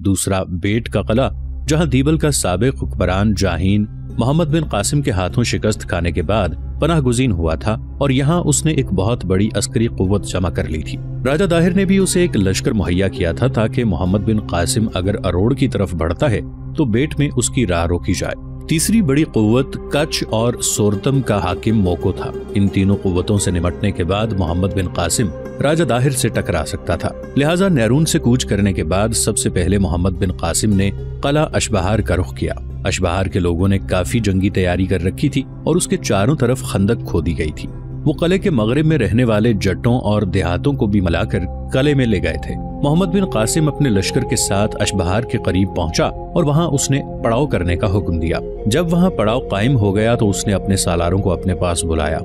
दूसरा बेट का कला, जहाँ दीबल का सबक हुक्मरान जाहीन मोहम्मद बिन कासिम के हाथों शिकस्त खाने के बाद पनाह गुजीन हुआ था और यहाँ उसने एक बहुत बड़ी अस्करी कुत जमा कर ली थी। राजा दाहिर ने भी उसे एक लश्कर मुहैया किया था ताकि मोहम्मद बिन कासिम अगर अरोड़ की तरफ़ बढ़ता है तो बेट में उसकी राह रोकी जाए। तीसरी बड़ी कुत कच्छ और सोरतम का हाकिम मोको था। इन तीनों कुतों से निमटने के बाद मोहम्मद बिन कासिम राजा दाहिर से टकरा सकता था। लिहाजा नैरून से कूच करने के बाद सबसे पहले मोहम्मद बिन कासिम ने कला अशबहार का रुख किया। अशबहार के लोगों ने काफ़ी जंगी तैयारी कर रखी थी और उसके चारों तरफ़ खंदक खोदी गई थी। वो कले के मगरब में रहने वाले जट्टों और देहातों को भी मिलाकर कले में ले गए थे। मोहम्मद बिन कासिम अपने लश्कर के साथ अशबहार के करीब पहुँचा और वहाँ उसने पड़ाव करने का हुक्म दिया। जब वहाँ पड़ाव कायम हो गया तो उसने अपने सालारों को अपने पास बुलाया।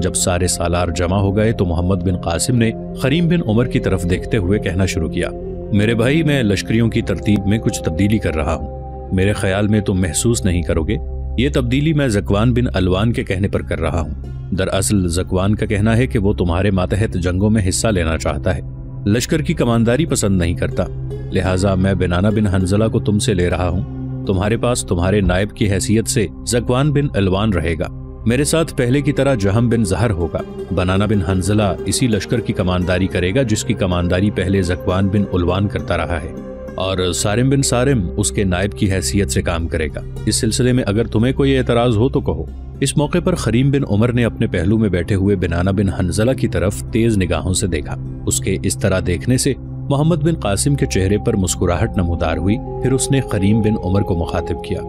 जब सारे सालार जमा हो गए तो मोहम्मद बिन कासिम ने करीम बिन उमर की तरफ़ देखते हुए कहना शुरू किया, मेरे भाई, मैं लश्करियों की तरतीब में कुछ तब्दीली कर रहा हूँ। मेरे ख्याल में तुम महसूस नहीं करोगे। ये तब्दीली मैं जकवान बिन अलवान के कहने पर कर रहा हूँ। दरअसल जकवान का कहना है कि वो तुम्हारे मातहत जंगों में हिस्सा लेना चाहता है। लश्कर की कमानदारी पसंद नहीं करता। लिहाजा मैं बिनाना बिन हंजला को तुमसे ले रहा हूँ। तुम्हारे पास तुम्हारे नायब की हैसियत से जकवान बिन अलवान रहेगा। मेरे साथ पहले की तरह जहम बिन जहर होगा। बनाना बिन हंजला इसी लश्कर की कमानदारी करेगा जिसकी कमानदारी पहले जकवान बिन उलवान करता रहा है। और सारिम बिन सारिम उसके नायब की हैसियत से काम करेगा। इस सिलसिले में अगर तुम्हें कोई एतराज़ हो तो कहो। इस मौके पर खरीम बिन उमर ने अपने पहलू में बैठे हुए बिनाना बिन हंजला की तरफ़ तेज निगाहों से देखा। उसके इस तरह देखने से मोहम्मद बिन कासिम के चेहरे पर मुस्कुराहट नमोदार हुई। फिर उसने करीम बिन उमर को मुखातिब किया।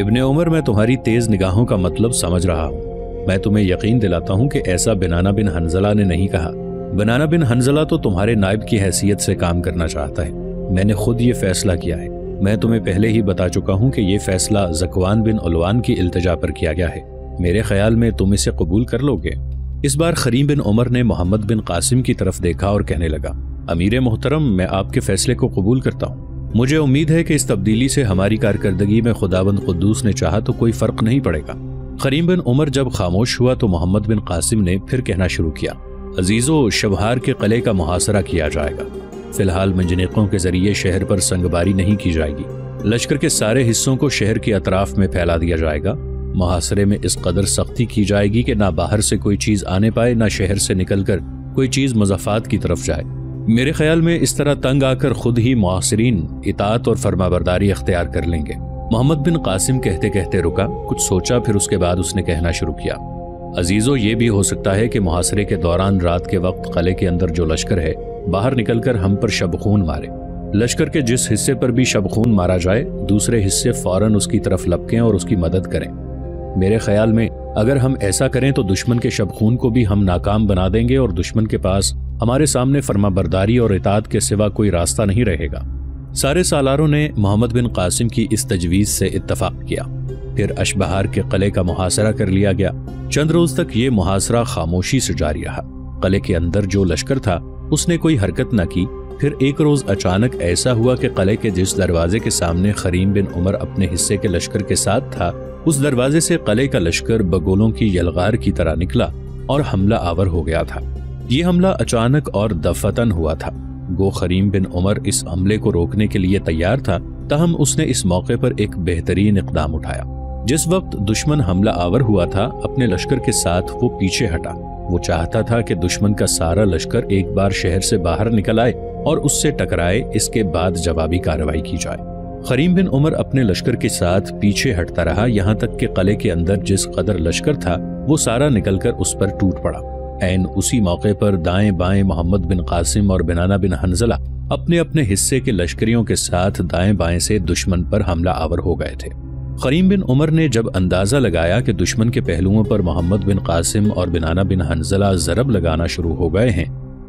इब्ने उमर, मैं तुम्हारी तेज निगाहों का मतलब समझ रहा हूँ। मैं तुम्हें यकीन दिलाता हूँ कि ऐसा बिनाना बिन हंजला ने नहीं कहा। बनाना बिन हंजला तो तुम्हारे नायब की हैसियत से काम करना चाहता है। मैंने खुद ये फैसला किया है। मैं तुम्हें पहले ही बता चुका हूँ कि ये फैसला जकवान बिन उलवान की इल्तजा पर किया गया है। मेरे ख्याल में तुम इसे कबूल कर लोगे। इस बार खरीम बिन उमर ने मोहम्मद बिन कासिम की तरफ़ देखा और कहने लगा, अमीर मोहतरम, मैं आपके फैसले को कबूल करता हूँ। मुझे उम्मीद है कि इस तब्दीली से हमारी कारकर्दगी में खुदाबंद कुद्दूस ने चाहा तो कोई फ़र्क नहीं पड़ेगा। खरीम बिन उमर जब खामोश हुआ तो मोहम्मद बिन कासिम ने फिर कहना शुरू किया, अजीजो, शबहार के कले का मुहासरा किया जाएगा। फ़िलहाल मंजनीकों के ज़रिए शहर पर संगबारी नहीं की जाएगी। लश्कर के सारे हिस्सों को शहर के अतराफ में फैला दिया जाएगा। मुहासरे में इस कदर सख्ती की जाएगी कि ना बाहर से कोई चीज़ आने पाए, ना शहर से निकलकर कोई चीज़ मजाफात की तरफ़ जाए। मेरे ख्याल में इस तरह तंग आकर खुद ही मुआसरीन, इतात और फरमाबरदारी अख्तियार कर लेंगे। मोहम्मद बिन कासिम कहते कहते रुका, कुछ सोचा, फिर उसके बाद उसने कहना शुरू किया। अजीजों, ये भी हो सकता है कि मुहासरे के दौरान रात के वक्त कले के अंदर जो लश्कर है बाहर निकलकर हम पर शबखून मारे। लश्कर के जिस हिस्से पर भी शबखून मारा जाए, दूसरे हिस्से फ़ौरन उसकी तरफ़ लपकें और उसकी मदद करें। मेरे ख्याल में, अगर हम ऐसा करें तो दुश्मन के शबखून को भी हम नाकाम बना देंगे और दुश्मन के पास हमारे सामने फर्मा बरदारी और इताद के सिवा कोई रास्ता नहीं रहेगा। सारे सालारों ने मोहम्मद बिन कासिम की इस तजवीज से इतफाक किया। फिर अशबहार के कले का मुहासरा कर लिया गया। चंद रोज तक ये मुहासरा खामोशी से जारी रहा। कले के अंदर जो लश्कर था उसने कोई हरकत न की। फिर एक रोज अचानक ऐसा हुआ कि कले के जिस दरवाजे के सामने खरीम बिन उमर अपने हिस्से के लश्कर के साथ था, उस दरवाजे से कले का लश्कर बगोलों की यलगार की तरह निकला और हमला आवर हो गया था। ये हमला अचानक और दफतन हुआ था। गो खरीम बिन उमर इस हमले को रोकने के लिए तैयार था, तहम उसने इस मौके पर एक बेहतरीन इकदाम उठाया। जिस वक्त दुश्मन हमला आवर हुआ था, अपने लश्कर के साथ वो पीछे हटा। वो चाहता था कि दुश्मन का सारा लश्कर एक बार शहर से बाहर निकल आए और उससे टकराए, इसके बाद जवाबी कार्रवाई की जाए। खरीम बिन उमर अपने लश्कर के साथ पीछे हटता रहा, यहाँ तक कि कले के अंदर जिस कदर लश्कर था, वो सारा निकलकर उस पर टूट पड़ा। एन उसी मौके पर दाएँ बाएँ मोहम्मद बिन कासिम और बिनाना बिन हंजला अपने अपने हिस्से के लश्करियों के साथ दाएँ बाएँ से दुश्मन पर हमला आवर हो गए थे। करीम बिन उमर ने जब अंदाज़ा लगाया कि दुश्मन के पहलुओं पर मोहम्मद बिन कासिम और बिनाना बिन हंजला जरब लगाना शुरू हो गए हैं,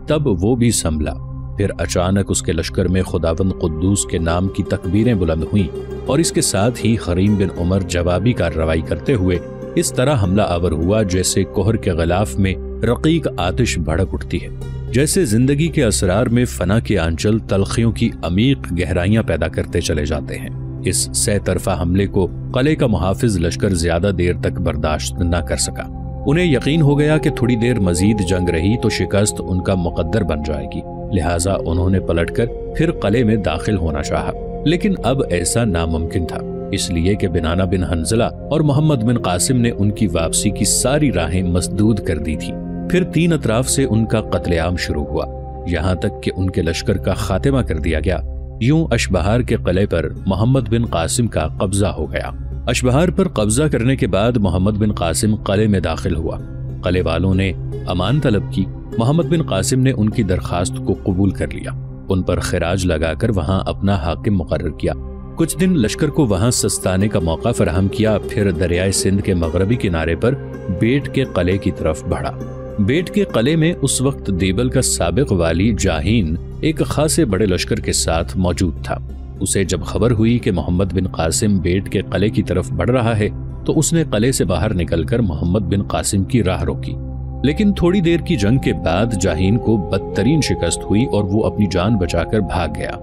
तब वो भी संभला। फिर अचानक उसके लश्कर में खुदावंद कुद्दूस के नाम की तकबीरें बुलंद हुईं और इसके साथ ही करीम बिन उमर जवाबी कार्रवाई करते हुए इस तरह हमला आवर हुआ जैसे कोहर के गलाफ में रकीक आतिश भड़क उठती है, जैसे ज़िंदगी के असरार में फना के आंचल तलखियों की अमीक गहराइयाँ पैदा करते चले जाते हैं। इस सह तरफा हमले को कले का मुहाफिज लश्कर ज़्यादा देर तक बर्दाश्त न कर सका। उन्हें यकीन हो गया कि थोड़ी देर मजीद जंग रही तो शिकस्त उनका मुकद्दर बन जाएगी, लिहाजा उन्होंने पलटकर फिर कले में दाखिल होना चाहा। लेकिन अब ऐसा नामुमकिन था, इसलिए कि बिनाना बिन हंजला और मोहम्मद बिन कासिम ने उनकी वापसी की सारी राहें मसदूद कर दी थी। फिर तीन अतराफ से उनका कत्लेआम शुरू हुआ, यहाँ तक कि उनके लश्कर का खात्मा कर दिया गया। यूँ अशबहार के कले पर मोहम्मद बिन कासिम का कब्जा हो गया। अशबहार पर कब्जा करने के बाद मोहम्मद बिन कासिम कले में दाखिल हुआ। कले वालों ने अमान तलब की। मोहम्मद बिन कासिम ने उनकी दरखास्त को कबूल कर लिया। उन पर खराज लगाकर वहाँ अपना हाकिम मुकर किया। कुछ दिन लश्कर को वहाँ सस्ताने का मौका फराहम किया, फिर दरियाए सिंध के मगरबी किनारे पर बेट के कले की तरफ़ बढ़ा। बेट के कले में उस वक्त देबल का सबक वाली जाहीन एक खासे बड़े लश्कर के साथ मौजूद था। उसे जब खबर हुई कि मोहम्मद बिन कासिम बेट के कले की तरफ़ बढ़ रहा है तो उसने कले से बाहर निकलकर मोहम्मद बिन कासिम की राह रोकी। लेकिन थोड़ी देर की जंग के बाद जाहीन को बदतरीन शिकस्त हुई और वो अपनी जान बचाकर भाग गया।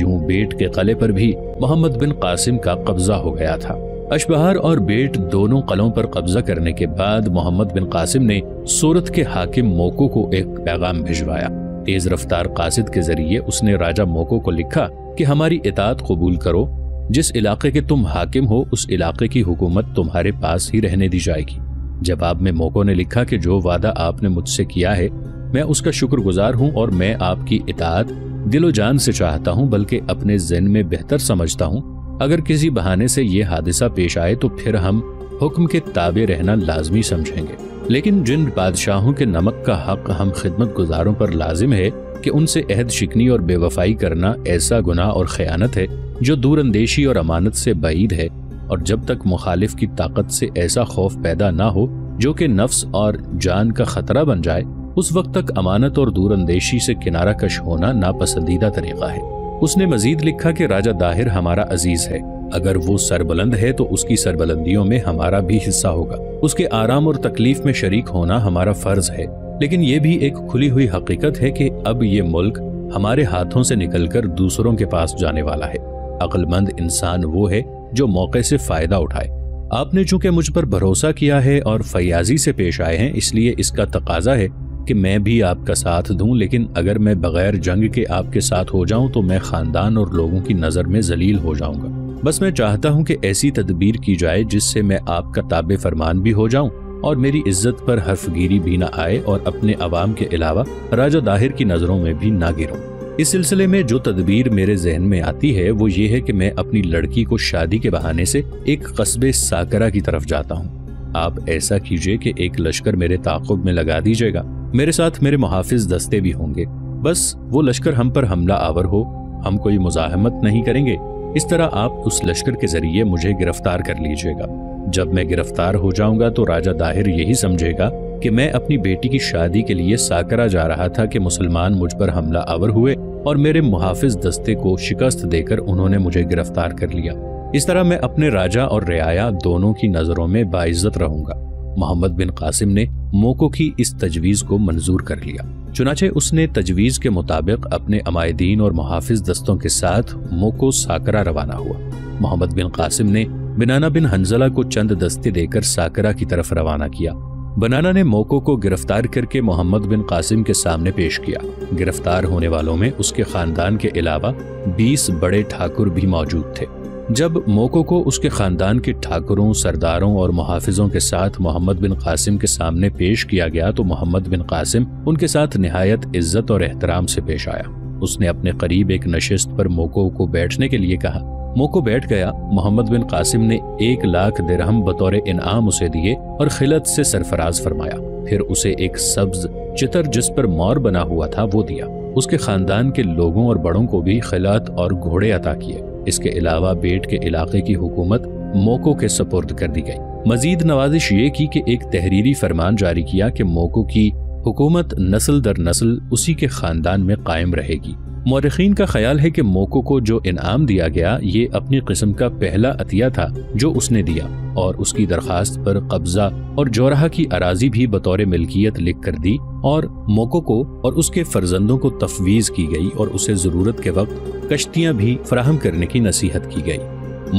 यूँ बेट के कले पर भी मोहम्मद बिन कासिम का कब्जा हो गया था। अशबहार और बेट दोनों कलों पर कब्जा करने के बाद मोहम्मद बिन कासिम ने सूरत के हाकिम मोको को एक पैगाम भिजवाया। तेज रफ्तार कासिद के ज़रिए उसने राजा मोको को लिखा कि हमारी इतात कबूल करो। जिस इलाके के तुम हाकिम हो, उस इलाके की हुकूमत तुम्हारे पास ही रहने दी जाएगी। जवाब में मोको ने लिखा कि जो वादा आपने मुझसे किया है, मैं उसका शुक्रगुजार हूँ और मैं आपकी इतात दिलो जान से चाहता हूँ, बल्कि अपने जिन में बेहतर समझता हूँ। अगर किसी बहाने से ये हादसा पेश आए तो फिर हम हुक्म के ताबे रहना लाजमी समझेंगे। लेकिन जिन बादशाहों के नमक का हक हम खिदमत गुजारों पर लाजिम है कि उनसे अहद शिकनी और बेवफाई करना ऐसा गुनाह और खयानत है जो दूरंदेशी और अमानत से बईद है, और जब तक मुखालिफ की ताकत से ऐसा खौफ पैदा ना हो जो कि नफ्स और जान का खतरा बन जाए, उस वक्त तक अमानत और दूरंदेशी से किनारा कश होना नापसंदीदा तरीका है। उसने मजीद लिखा कि राजा दाहिर हमारा अज़ीज़ है। अगर वो सरबुलंद है तो उसकी सरबुलंदियों में हमारा भी हिस्सा होगा। उसके आराम और तकलीफ़ में शरीक होना हमारा फ़र्ज़ है। लेकिन ये भी एक खुली हुई हकीकत है कि अब ये मुल्क हमारे हाथों से निकलकर दूसरों के पास जाने वाला है। अक्लमंद इंसान वो है जो मौके से फ़ायदा उठाए। आपने चूँकि मुझ पर भरोसा किया है और फयाजी से पेश आए हैं, इसलिए इसका तकाजा है कि मैं भी आपका साथ दूँ, लेकिन अगर मैं बगैर जंग के आपके साथ हो जाऊँ तो मैं खानदान और लोगों की नज़र में जलील हो जाऊँगा। बस मैं चाहता हूँ कि ऐसी तदबीर की जाए, जिससे मैं आपका ताबे फरमान भी हो जाऊँ, और मेरी इज़्ज़त पर हर्फगिरी भी ना आए, और अपने अवाम के अलावा राजा दाहिर की नज़रों में भी ना गिरूं। इस सिलसिले में जो तदबीर मेरे जहन में आती है, वो ये है कि मैं अपनी लड़की को शादी के बहाने से एक कस्बे साकरा की तरफ़ जाता हूँ। आप ऐसा कीजिए कि एक लश्कर मेरे ताकुब में लगा दीजिएगा। मेरे साथ मेरे मुहाफिज दस्ते भी होंगे। बस वो लश्कर हम पर हमला आवर हो। हम कोई मुजाहमत नहीं करेंगे। इस तरह आप उस लश्कर के ज़रिए मुझे गिरफ़्तार कर लीजिएगा। जब मैं गिरफ़्तार हो जाऊँगा तो राजा दाहिर यही समझेगा कि मैं अपनी बेटी की शादी के लिए साकरा जा रहा था कि मुसलमान मुझ पर हमला आवर हुए और मेरे मुहाफिज दस्ते को शिकस्त देकर उन्होंने मुझे गिरफ़्तार कर लिया। इस तरह मैं अपने राजा और रियाया दोनों की नज़रों में बाइज्जत रहूँगा। मोहम्मद बिन कासिम ने मोको की इस तजवीज को मंजूर कर लिया। चुनाचे उसने तजवीज के मुताबिक अपने अमायदीन और मुहाफिज दस्तों के साथ मोको साकरा रवाना हुआ। मोहम्मद बिन कासिम ने बिनाना बिन हंजला को चंद दस्ते देकर साकरा की तरफ़ रवाना किया। बनाना ने मोको को गिरफ़्तार करके मोहम्मद बिन कासिम के सामने पेश किया। गिरफ़्तार होने वालों में उसके खानदान के अलावा 20 बड़े ठाकुर भी मौजूद थे। जब मोको को उसके खानदान के ठाकुरों, सरदारों और मुहाफिजों के साथ मोहम्मद बिन कासिम के सामने पेश किया गया तो मोहम्मद बिन कासिम उनके साथ नहायत इज़्ज़त और एहतराम से पेश आया। उसने अपने करीब एक नशिस्त पर मोको को बैठने के लिए कहा। मोको बैठ गया, मोहम्मद बिन कासिम ने एक लाख दिरहम बतौर इनाम उसे दिए और खिलत से सरफराज फरमाया। फिर उसे एक सब्ज, चितर जिस पर मोर बना हुआ था वो दिया। उसके खानदान के लोगों और बड़ों को भी खिलात और घोड़े अता किए। इसके अलावा बेट के इलाके की हुकूमत मोको के सपुर्द कर दी गई। मजीद नवाजिश ये की कि एक तहरीरी फरमान जारी किया कि मोको की हुकूमत नस्ल दर नस्ल उसी के खानदान में कायम रहेगी। मौरखीन का ख्याल है कि मोको को जो इनाम दिया गया, ये अपनी किस्म का पहला अतिया था जो उसने दिया और उसकी दरखास्त पर कब्जा और जोराहा की अराजी भी बतौर मिल्कियत लिख कर दी और मोको को और उसके फर्जंदों को तफवीज की गई और उसे ज़रूरत के वक्त कश्तियाँ भी फराहम करने की नसीहत की गई।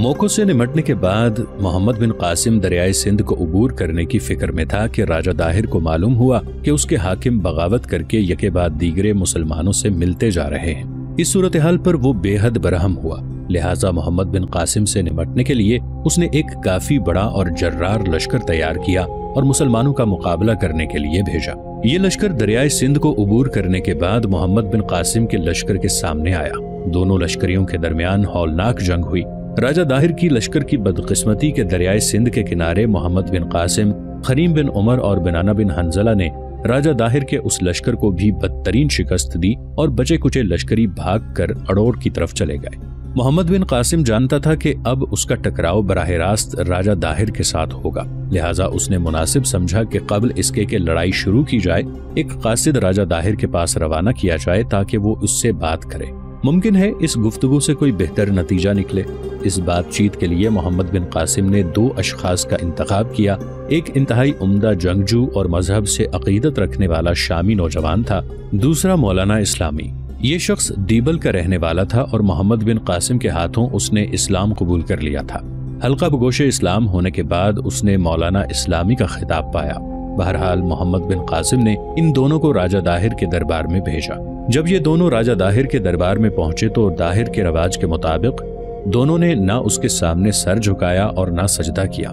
मोको से निमटने के बाद मोहम्मद बिन कासिम दरियाई सिंध को अबूर करने की फ़िक्र में था कि राजा दाहिर को मालूम हुआ कि उसके हाकिम बगावत करके यके बाद दीगरे मुसलमानों से मिलते जा रहे हैं। इस सूरत हाल पर वो बेहद बरहम हुआ। लिहाजा मोहम्मद बिन कासिम से निपटने के लिए उसने एक काफ़ी बड़ा और जर्रार लश्कर तैयार किया और मुसलमानों का मुकाबला करने के लिए भेजा। ये लश्कर दरियाए सिंध को अबूर करने के बाद मोहम्मद बिन कासिम के लश्कर के सामने आया। दोनों लश्करियों के दरमियान हौलनाक जंग हुई। राजा दाहिर की लश्कर की बदकिस्मती के दरियाए सिंध के किनारे मोहम्मद बिन कासिम खरीम बिन उमर और बनाना बिन हंजला ने राजा दाहिर के उस लश्कर को भी बदतरीन शिकस्त दी और बचे कुचे लश्करी भाग कर अड़ोड़ की तरफ़ चले गए। मोहम्मद बिन कासिम जानता था कि अब उसका टकराव बराह रास्त राजा दाहिर के साथ होगा। लिहाजा उसने मुनासिब समझा कि कबल इसके के लड़ाई शुरू की जाए, एक कासिद राजा दाहिर के पास रवाना किया जाए ताकि वो उससे बात करे। मुमकिन है इस गुफ्तगु से कोई बेहतर नतीजा निकले। इस बातचीत के लिए मोहम्मद बिन कासिम ने दो अशखास का इंतखब किया। एक इंतहाई उम्दा जंगजू और मज़हब से अकीदत रखने वाला शामी नौजवान था। दूसरा मौलाना इस्लामी। ये शख्स दीबल का रहने वाला था और मोहम्मद बिन कासिम के हाथों उसने इस्लाम कबूल कर लिया था। हल्का बगोश इस्लाम होने के बाद उसने मौलाना इस्लामी का खिताब पाया। बहरहाल मोहम्मद बिन कासिम ने इन दोनों को राजा दाहिर के दरबार में भेजा। जब ये दोनों राजा दाहिर के दरबार में पहुँचे तो दाहिर के रवाज के मुताबिक दोनों ने ना उसके सामने सर झुकाया और ना सजदा किया।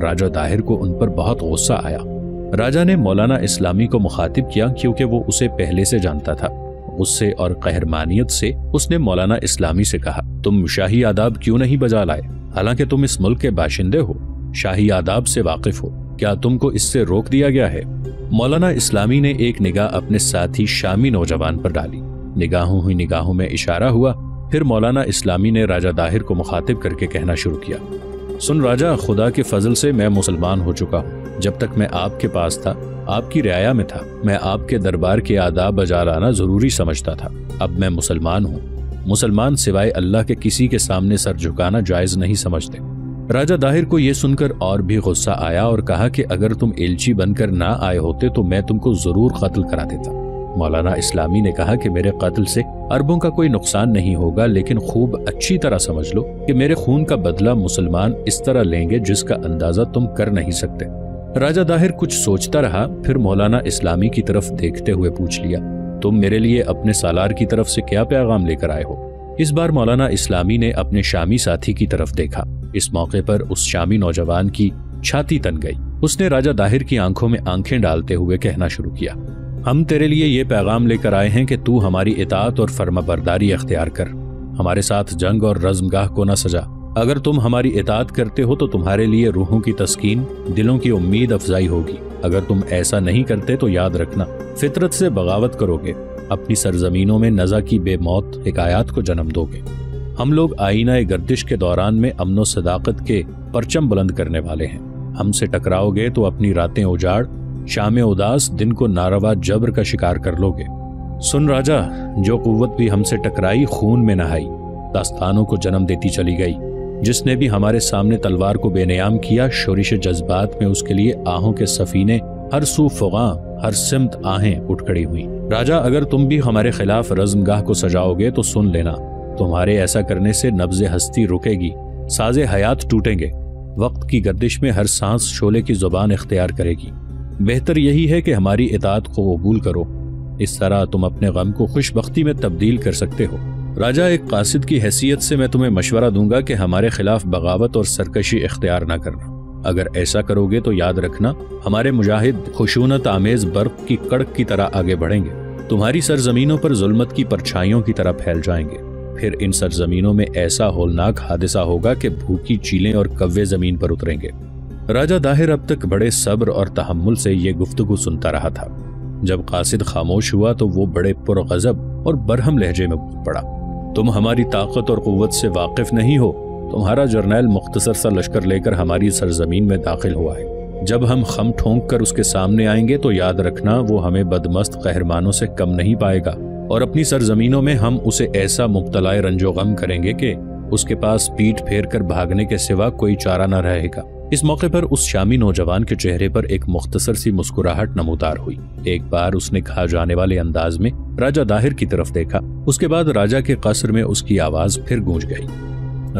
राजा दाहिर को उन पर बहुत गुस्सा आया। राजा ने मौलाना इस्लामी को मुखातिब किया क्योंकि वो उसे पहले से जानता था। गुस्से और कहरमानियत से उसने मौलाना इस्लामी से कहा, तुम शाही आदाब क्यों नहीं बजा लाए? हालाँकि तुम इस मुल्क के बाशिंदे हो। शाही आदाब से वाकिफ हो। क्या तुमको इससे रोक दिया गया है? मौलाना इस्लामी ने एक निगाह अपने साथी शामी नौजवान पर डाली। निगाहों हुई निगाहों में इशारा हुआ। फिर मौलाना इस्लामी ने राजा दाहिर को मुखातिब करके कहना शुरू किया। सुन राजा, खुदा के फजल से मैं मुसलमान हो चुका हूँ। जब तक मैं आपके पास था, आपकी रियाया में था, मैं आपके दरबार के आदाब बजा लाना ज़रूरी समझता था। अब मैं मुसलमान हूँ। मुसलमान सिवाय अल्लाह के किसी के सामने सर झुकाना जायज़ नहीं समझते। राजा दाहिर को यह सुनकर और भी गुस्सा आया और कहा कि अगर तुम एलची बनकर ना आए होते तो मैं तुमको ज़रूर कत्ल करा देता। मौलाना इस्लामी ने कहा कि मेरे कत्ल से अरबों का कोई नुकसान नहीं होगा, लेकिन खूब अच्छी तरह समझ लो कि मेरे खून का बदला मुसलमान इस तरह लेंगे जिसका अंदाज़ा तुम कर नहीं सकते। राजा दाहिर कुछ सोचता रहा, फिर मौलाना इस्लामी की तरफ़ देखते हुए पूछ लिया, तुम मेरे लिए अपने सालार की तरफ़ से क्या पैगाम लेकर आए हो? इस बार मौलाना इस्लामी ने अपने शामी साथी की तरफ़ देखा। इस मौके पर उस शामी नौजवान की छाती तन गई। उसने राजा दाहिर की आँखों में आँखें डालते हुए कहना शुरू किया, हम तेरे लिए ये पैगाम लेकर आए हैं कि तू हमारी इतात और फर्मा बरदारी अख्तियार कर। हमारे साथ जंग और रज्मगाह को न सजा। अगर तुम हमारी इतात करते हो तो तुम्हारे लिए रूहों की तस्कीन, दिलों की उम्मीद अफजाई होगी। अगर तुम ऐसा नहीं करते तो याद रखना। फितरत से बगावत करोगे। अपनी सरजमीनों में नजा की बेमौत हिकायात को जन्म दोगे। हम लोग आईना गर्दिश के दौरान में अमनो सदाकत के परचम बुलंद करने वाले हैं। हमसे टकराओगे तो अपनी रातें उजाड़, शाम उदास, दिन को नारवा जबर का शिकार कर लोगे। सुन राजा, जो कुत भी हमसे टकराई, खून में नहाई, दास्तानों को जन्म देती चली गई। जिसने भी हमारे सामने तलवार को बेनयाम किया, शोरिश जज्बात में उसके लिए आहों के सफीने हर सू फुगा हर सिमत आहें उठ खड़ी हुई। राजा, अगर तुम भी हमारे खिलाफ रज्मगाह को सजाओगे तो सुन लेना, तुम्हारे ऐसा करने से नब्ज हस्ती रुकेगी, साजे हयात टूटेंगे। वक्त की गर्दिश में हर सांस शोले की ज़ुबान इख्तियार करेगी। बेहतर यही है कि हमारी इतात को कबूल करो। इस तरह तुम अपने गम को खुशबख्ती में तब्दील कर सकते हो। राजा, एक कासिद की हैसियत से मैं तुम्हें मशवरा दूँगा कि हमारे खिलाफ बगावत और सरकशी इख्तियार न करना। अगर ऐसा करोगे तो याद रखना, हमारे मुजाहिद खुशूनत आमेज बर्फ़ की कड़क की तरह आगे बढ़ेंगे। तुम्हारी सरजमीनों पर जुल्मत की परछाइयों की तरह फैल जाएँगे। फिर इन सरजमीनों में ऐसा होलनाक हादसा होगा कि भूखी चीलें और कव्वे ज़मीन पर उतरेंगे। राजा दाहिर अब तक बड़े सब्र और तहमुल से ये गुफ्तगु सुनता रहा था। जब कासिद खामोश हुआ तो वो बड़े पुरगजब और बरहम लहजे में पड़ा। तुम हमारी ताकत और कुत से वाकिफ नहीं हो तुम्हारा जर्नैल मुख्तसर सा लश्कर लेकर हमारी सरजमीन में दाखिल हुआ है। जब हम खम ठोंक कर उसके सामने आएँगे तो याद रखना, वो हमें बदमस्त कहरमानों से कम नहीं पाएगा। और अपनी सरजमीनों में हम उसे ऐसा मुबतलाए रंजो गम करेंगे कि उसके पास पीठ फेर कर भागने के सिवा कोई चारा न रहेगा। इस मौके पर उस शामी नौजवान के चेहरे पर एक मुख्तसर सी मुस्कुराहट नमोदार हुई। एक बार उसने कहा जाने वाले अंदाज में राजा दाहिर की तरफ़ देखा। उसके बाद राजा के कसर में उसकी आवाज़ फिर गूंज गई।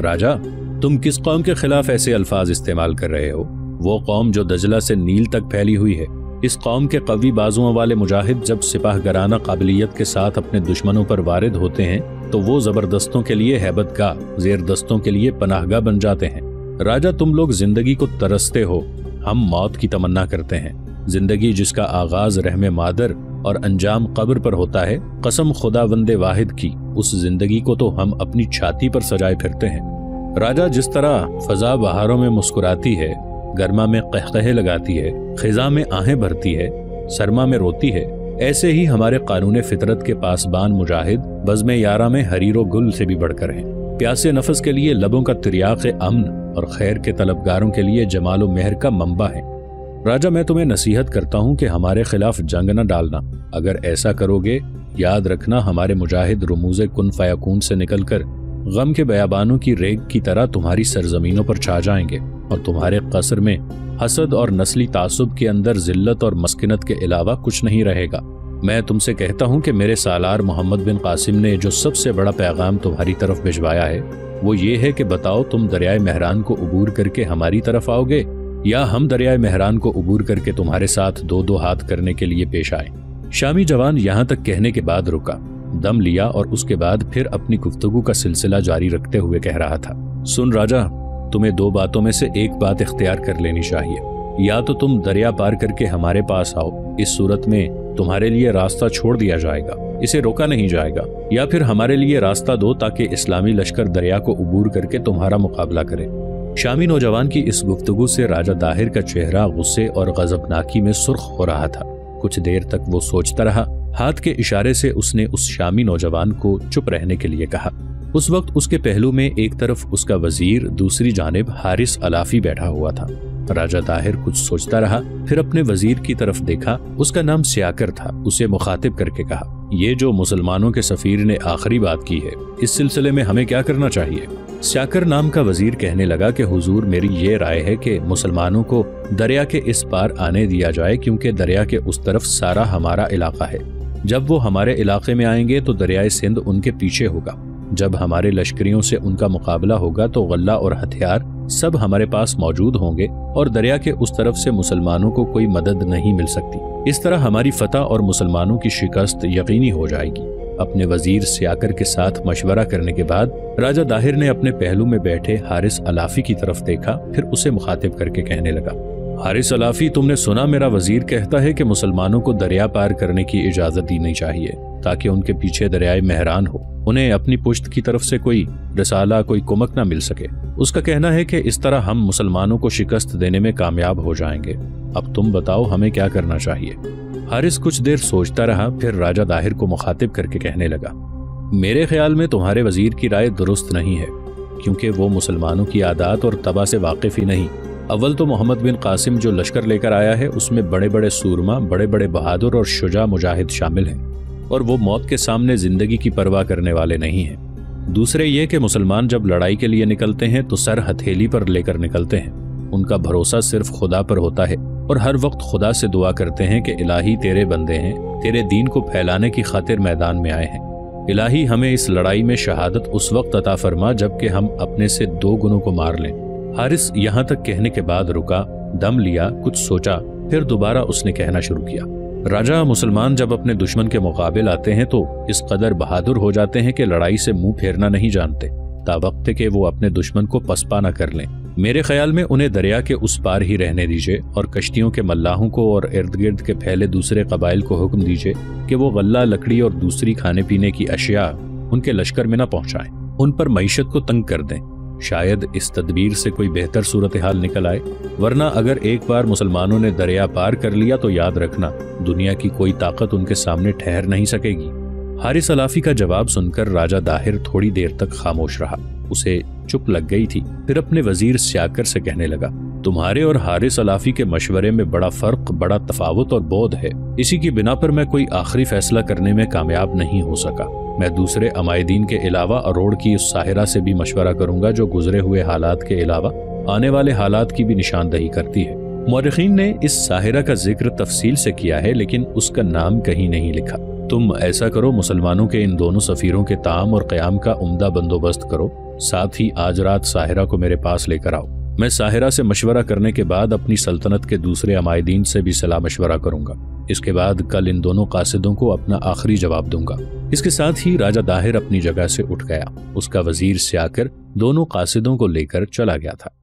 राजा, तुम किस कौम के खिलाफ ऐसे अल्फाज इस्तेमाल कर रहे हो? वो कौम जो दजला से नील तक फैली हुई है। इस कौम के कवी बाजुओं वाले मुजाहिद जब सिपाह गराना काबिलियत के साथ अपने दुश्मनों पर वारिद होते हैं तो वो जबरदस्तों के लिए हैबत का जेर दस्तों के लिए पनाहगा बन जाते हैं। राजा, तुम लोग ज़िंदगी को तरसते हो। हम मौत की तमन्ना करते हैं। ज़िंदगी जिसका आगाज़ रहमे मादर और अंजाम कब्र पर होता है, कसम खुदा वंदे वाहिद की। उस ज़िंदगी को तो हम अपनी छाती पर सजाए फिरते हैं। राजा जिस तरह फजा बहारों में मुस्कुराती है, गर्मा में कहकहे लगाती है, खिजा में आहें भरती है सरमा में रोती है, ऐसे ही हमारे कानून फितरत के पासबान मुजाहिद बजम यारा में हरीरो गुल से भी बढ़कर हैं। प्यासे नफस के लिए लबों का तिरियाक अमन और खैर के तलबगारों के लिए जमालो मेहर का मंबा है। राजा, मैं तुम्हें नसीहत करता हूँ कि हमारे खिलाफ जंग न डालना। अगर ऐसा करोगे, याद रखना हमारे मुजाहिद रमूज कन फयाकून से निकलकर गम के बयाबानों की रेग की तरह तुम्हारी सरजमीनों पर छा जाएँगे और तुम्हारे कसर में हसद और नस्ली तासुब के अंदर जिल्लत और मस्किनत के अलावा कुछ नहीं रहेगा। मैं तुमसे कहता हूँ कि मेरे सालार मोहम्मद बिन कासिम ने जो सबसे बड़ा पैगाम तुम्हारी तरफ़ भिजवाया है, वो ये है कि बताओ तुम दरियाए मेहरान को उबूर करके हमारी तरफ़ आओगे या हम दरियाए मेहरान को उबूर करके तुम्हारे साथ दो दो हाथ करने के लिए पेश आए। शामी जवान यहाँ तक कहने के बाद रुका। दम लिया और उसके बाद फिर अपनी गुफ्तगु का सिलसिला जारी रखते हुए कह रहा था, सुन राजा, तुम्हें दो बातों में से एक बात इख्तियार कर लेनी चाहिए। या तो तुम दरिया पार करके हमारे पास आओ, इस सूरत में तुम्हारे लिए रास्ता छोड़ दिया जाएगा, इसे रोका नहीं जाएगा, या फिर हमारे लिए रास्ता दो ताकि इस्लामी लश्कर दरिया को उबूर करके तुम्हारा मुकाबला करे। शामी नौजवान की इस गुफ्तगु से राजा दाहिर का चेहरा गुस्से और गजबनाकी में सुर्ख हो रहा था। कुछ देर तक वो सोचता रहा। हाथ के इशारे से उसने उस शामी नौजवान को चुप रहने के लिए कहा। उस वक्त उसके पहलू में एक तरफ़ उसका वज़ीर, दूसरी जानब हारिस अलाफी बैठा हुआ था। राजा ताहिर कुछ सोचता रहा, फिर अपने वज़ीर की तरफ़ देखा। उसका नाम सियाकर था। उसे मुखातिब करके कहा ये जो मुसलमानों के सफीर ने आखिरी बात की है, इस सिलसिले में हमें क्या करना चाहिए? स्याकर नाम का वज़ीर कहने लगा कि हुजूर मेरी ये राय है कि मुसलमानों को दरिया के इस पार आने दिया जाए क्योंकि दरिया के उस तरफ़ सारा हमारा इलाका है। जब वो हमारे इलाके में आएँगे तो दरियाए सिंध उनके पीछे होगा। जब हमारे लश्करियों से उनका मुकाबला होगा तो गल्ला और हथियार सब हमारे पास मौजूद होंगे और दरिया के उस तरफ़ से मुसलमानों को कोई मदद नहीं मिल सकती। इस तरह हमारी फतह और मुसलमानों की शिकस्त यकीनी हो जाएगी। अपने वज़ीर सियाकर के साथ मशवरा करने के बाद राजा दाहिर ने अपने पहलू में बैठे हारिस अलाफी की तरफ़ देखा, फिर उसे मुखातिब करके कहने लगा, हारिस अलाफी, तुमने सुना मेरा वज़ीर कहता है कि मुसलमानों को दरिया पार करने की इजाज़त दी नहीं चाहिए। ताकि उनके पीछे दरियाए मेहरान हो। उन्हें अपनी पुश्त की तरफ़ से कोई रसाला, कोई कुमक ना मिल सके। उसका कहना है कि इस तरह हम मुसलमानों को शिकस्त देने में कामयाब हो जाएँगे। अब तुम बताओ, हमें क्या करना चाहिए? हारिस कुछ देर सोचता रहा, फिर राजा दाहिर को मुखातिब करके कहने लगा, मेरे ख्याल में तुम्हारे वज़ीर की राय दुरुस्त नहीं है, क्योंकि वो मुसलमानों की आदात और तबा से वाकिफ ही नहीं। अव्वल तो मोहम्मद बिन कासिम जो लश्कर लेकर आया है, उसमें बड़े बड़े सूरमा बड़े बड़े बहादुर और शुजा मुजाहिद शामिल हैं। और वो मौत के सामने ज़िंदगी की परवाह करने वाले नहीं हैं। दूसरे ये कि मुसलमान जब लड़ाई के लिए निकलते हैं तो सर हथेली पर लेकर निकलते हैं। उनका भरोसा सिर्फ़ खुदा पर होता है, और हर वक्त खुदा से दुआ करते हैं कि इलाही तेरे बंदे हैं, तेरे दीन को फैलाने की खातिर मैदान में आए हैं। इलाही हमें इस लड़ाई में शहादत उस वक्त अता फरमा जबकि हम अपने से दो गुनों को मार लें। हारिस यहाँ तक कहने के बाद रुका, दम लिया, कुछ सोचा, फिर दोबारा उसने कहना शुरू किया। राजा मुसलमान जब अपने दुश्मन के मुकाबले आते हैं तो इस कदर बहादुर हो जाते हैं कि लड़ाई से मुँह फेरना नहीं जानते। वक्त के वो अपने दुश्मन को पसपा न कर लें। मेरे ख्याल में उन्हें दरिया के उस पार ही रहने दीजिए और कश्तियों के मल्लाहों को और इर्द गिर्द के फैले दूसरे कबाइल को हुक्म दीजिए कि वो गल्ला लकड़ी और दूसरी खाने पीने की अशिया उनके लश्कर में न पहुंचाएँ। उन पर मीशत को तंग कर दें। शायद इस तदबीर से कोई बेहतर सूरत हाल निकल आए। वरना अगर एक बार मुसलमानों ने दरिया पार कर लिया तो याद रखना, दुनिया की कोई ताकत उनके सामने ठहर नहीं सकेगी। हारिस अलाफी का जवाब सुनकर राजा दाहिर थोड़ी देर तक खामोश रहा। उसे चुप लग गई थी। फिर अपने वज़ीर सियाकर से कहने लगा, तुम्हारे और हारिस अलाफी के मशवरे में बड़ा फ़र्क, बड़ा तफावत और बोध है। इसी की बिना पर मैं कोई आखिरी फैसला करने में कामयाब नहीं हो सका। मैं दूसरे अमायदीन के अलावा अरोड़ की उस साहिरा से भी मशवरा करूँगा जो गुजरे हुए हालात के अलावा आने वाले हालात की भी निशानदही करती है। मौरखीन ने इस साहिरा का ज़िक्र तफसील से किया है, लेकिन उसका नाम कहीं नहीं लिखा। तुम ऐसा करो, मुसलमानों के इन दोनों सफीरों के ताम और क्याम का उम्दा बंदोबस्त करो, साथ ही आज रात साहिरा को मेरे पास लेकर आओ। मैं साहिरा से मशवरा करने के बाद अपनी सल्तनत के दूसरे अमायदीन से भी सलाह मशवरा करूँगा। इसके बाद कल इन दोनों कासिदों को अपना आखिरी जवाब दूँगा। इसके साथ ही राजा दाहिर अपनी जगह से उठ गया। उसका वज़ीर से आकर दोनों कासिदों को लेकर चला गया था।